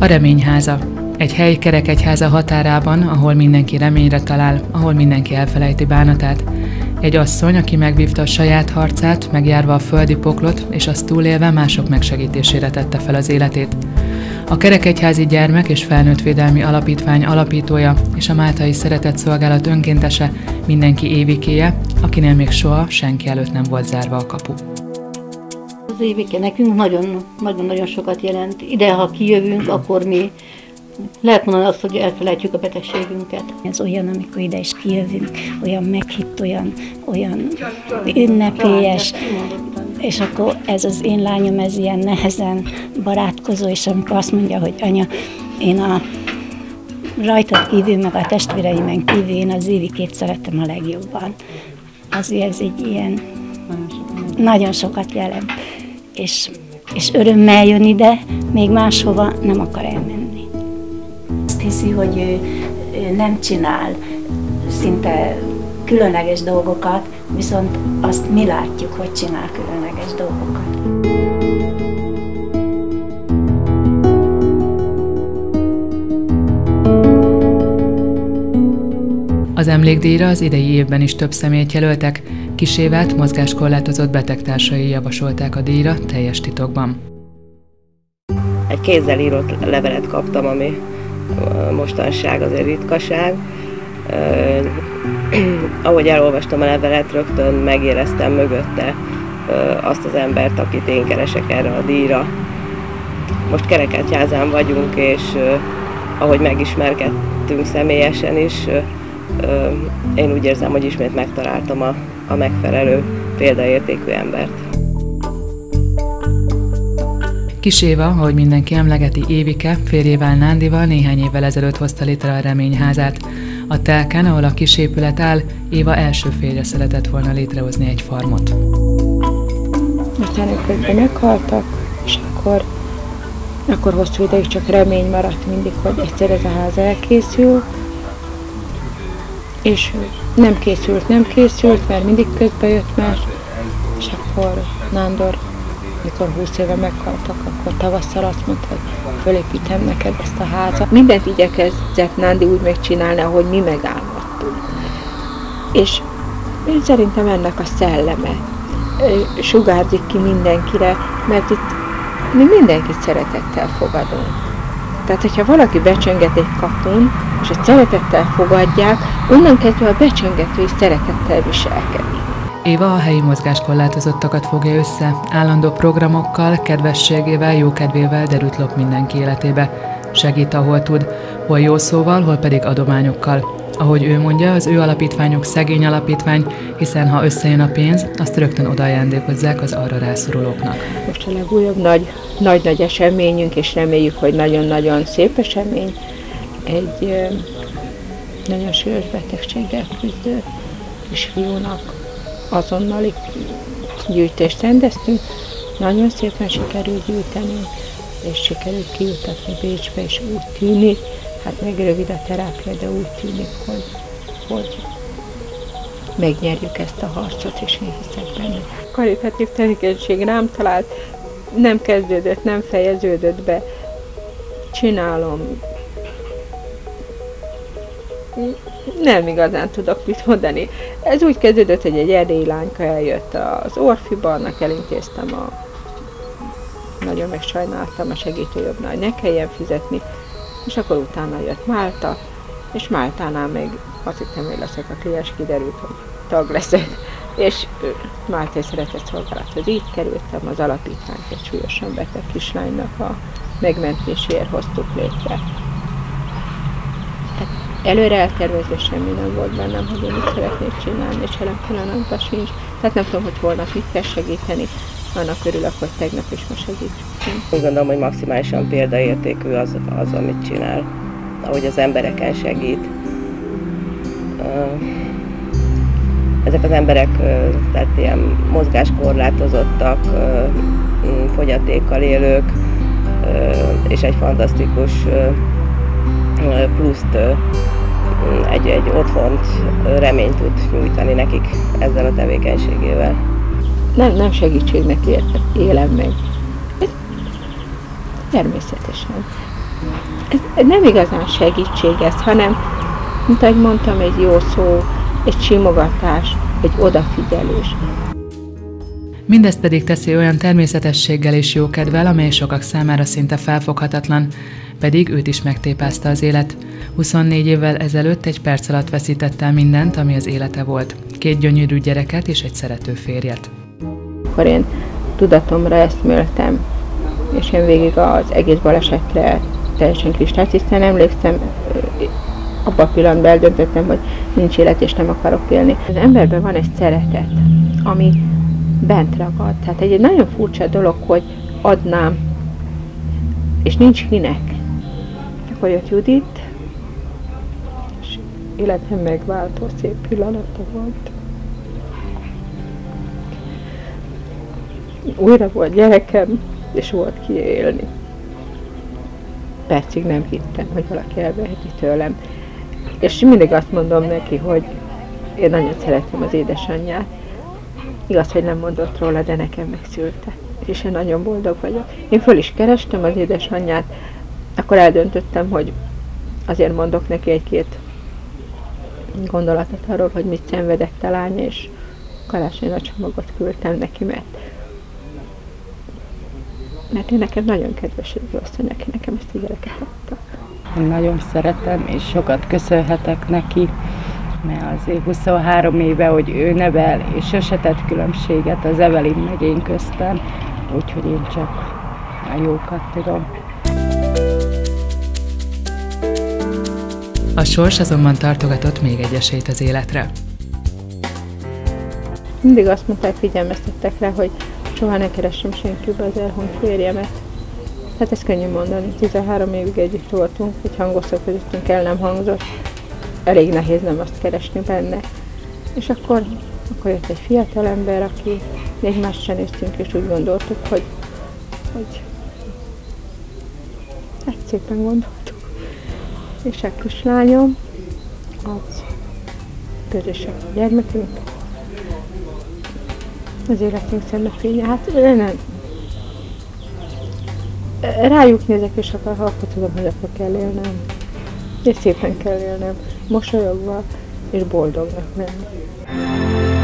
A Reményháza. Egy hely kerekegyháza határában, ahol mindenki reményre talál, ahol mindenki elfelejti bánatát. Egy asszony, aki megvívta a saját harcát, megjárva a földi poklot, és azt túlélve mások megsegítésére tette fel az életét. A Kerekegyházi Gyermek és Felnőttvédelmi Alapítvány alapítója és a Máltai Szeretett Szolgálat önkéntese mindenki évikéje, akinél még soha senki előtt nem volt zárva a kapu. Az évike nekünk nagyon-nagyon sokat jelent. Ide, ha kijövünk, akkor mi lehet mondani azt, hogy elfelejtjük a betegségünket. Ez olyan, amikor ide is kijövünk, olyan meghitt, olyan, olyan ünnepélyes, és akkor ez az én lányom, ez ilyen nehezen barátkozó, és amikor azt mondja, hogy anya, én a rajtad kívül, meg a testvéreimen kívül, én az évikét szeretem a legjobban. Azért ez egy ilyen, nagyon sokat jelent, és, és örömmel jön ide, még máshova nem akar elmenni. Azt hiszi, hogy ő, ő nem csinál szinte különleges dolgokat, viszont azt mi látjuk, hogy csinál különleges dolgokat. Az emlékdíjra az idei évben is több személyt jelöltek, kisévet mozgáskorlátozott betegtársai javasolták a díjra teljes titokban. Egy kézzel írott levelet kaptam, ami mostanság azért ritkaság ahogy elolvastam a levelet, rögtön megéreztem mögötte azt az embert, akit én keresek erre a díjra. Most kerekegyházán vagyunk, és ahogy megismerkedtünk személyesen is, én úgy érzem, hogy ismét megtaláltam a, a megfelelő példaértékű embert. Kis Éva, ahogy mindenki emlegeti Évike, férjével Nándival néhány évvel ezelőtt hozta létre a Reményházát. A telken, ahol a kis épület áll, Éva első férje szeretett volna létrehozni egy farmot. Aztán ők meghaltak, és akkor, akkor hosszú ideig csak remény maradt mindig, hogy egyszer ez a ház elkészül, és nem készült, nem készült, mert mindig közbe jött más, és akkor Nándor mikor 20 éve meghaltak, akkor tavasszal azt mondta, hogy fölépítem neked ezt a házat. Mindent igyekezett Nándi úgy megcsinálni, ahogy mi megálmodtunk. És én szerintem ennek a szelleme sugárzik ki mindenkire, mert itt mi mindenkit szeretettel fogadunk. Tehát, hogyha valaki becsönget egy kapun, és egy szeretettel fogadják, onnan kezdve a becsöngető is szeretettel viselkedik. Éva a helyi mozgáskorlátozottakat fogja össze, állandó programokkal, kedvességével, jókedvével derült lop mindenki életébe. Segít, ahol tud, hol jó szóval, hol pedig adományokkal. Ahogy ő mondja, az ő alapítványok szegény alapítvány, hiszen ha összejön a pénz, azt rögtön oda ajándékozzák az arra rászorulóknak. Most a legújabb nagy, nagy-nagy eseményünk, és reméljük, hogy nagyon-nagyon szép esemény, egy nagyon súlyos betegséggel küzdő kisfiúnak azonnali gyűjtést rendeztünk, nagyon szépen sikerült gyűjteni, és sikerült kijutatni Bécsbe, és úgy tűnik, hát még rövid a terápia, de úgy tűnik, hogy, hogy megnyerjük ezt a harcot, és én hiszek benne. Karitatív tevékenység rám talált, nem kezdődött, nem fejeződött be. Csinálom, nem igazán tudok mit mondani. Ez úgy kezdődött, hogy egy erdélyi lányka eljött az Orfiba, annak elintéztem a nagyon megsajnáltam a segítőjobbnál, hogy ne kelljen fizetni, és akkor utána jött Málta, és Máltánál még azt hittem, hogy leszek a kliens, kiderült, hogy tag leszek, és Máltai Szeretett Szolgálathoz így kerültem, az alapítványt egy súlyosan beteg kislánynak a megmentéséért hoztuk létre előre eltervezve semmi nem volt bennem, hogy én mit szeretnék csinálni, és jelen pillanatban sincs. Tehát nem tudom, hogy holnap mit kell segíteni. Annak örülök, hogy tegnap is ma segítünk. Úgy gondolom, hogy maximálisan példaértékű az, az, amit csinál, ahogy az embereken segít. Ezek az emberek tehát ilyen mozgáskorlátozottak, fogyatékkal élők, és egy fantasztikus pluszt egy, egy otthont, reményt tud nyújtani nekik ezzel a tevékenységével. Nem, nem segítségnek élem meg. Természetesen. ez nem igazán segítség ez, hanem, mint ahogy mondtam, egy jó szó, egy simogatás, egy odafigyelés. Mindezt pedig teszi olyan természetességgel és jókedvel, amely sokak számára szinte felfoghatatlan, pedig őt is megtépázta az élet. 24 évvel ezelőtt egy perc alatt veszítette el mindent, ami az élete volt. Két gyönyörű gyereket és egy szerető férjet. Akkor én tudatomra eszméltem, és én végig az egész balesetre teljesen kristálytisztán emlékszem, abban a pillanatban eldöntöttem, hogy nincs élet, és nem akarok élni. Az emberben van egy szeretet, ami bent ragad. Tehát egy, egy nagyon furcsa dolog, hogy adnám, és nincs kinek. Akkor jött Judit, és életem megváltó szép pillanata volt. Újra volt gyerekem, és volt ki élni. Percig nem hittem, hogy valaki elveheti tőlem. És mindig azt mondom neki, hogy én nagyon szeretem az édesanyját. Igaz, hogy nem mondott róla, de nekem megszülte. És én nagyon boldog vagyok. Én föl is kerestem az édesanyját, akkor eldöntöttem, hogy azért mondok neki egy-két gondolatot arról, hogy mit szenvedett a lány, és karácsony a csomagot küldtem neki, mert mert én nekem nagyon kedves az asszony, aki nekem ezt a gyereket adta. Én nagyon szeretem, és sokat köszönhetek neki, mert azért 23 éve, hogy ő nevel, és sose tett különbséget az Evelyn meg én köztem, úgyhogy én csak a jókat tudom. A sors azonban tartogatott még egy esélyt az életre. Mindig azt mondták, figyelmeztettek rá, hogy soha ne keressem senkibe az elhunyt férjemet. Hát ez könnyű mondani. 13 évig együtt voltunk, egy hangoszabb közöttünk el nem hangzott. Elég nehéz nem azt keresni benne. És akkor, akkor jött egy fiatal ember, aki egymást sem néztünk, és úgy gondoltuk, hogy, hogy hát szépen gondoltuk. És a kislányom, az közös gyermekünk, az életünk szenne fénye. Hát nem. Rájuk nézek, és akkor, akkor tudom, hogy akkor kell élnem. És szépen kell élnem, mosolyogva és boldognak lenni.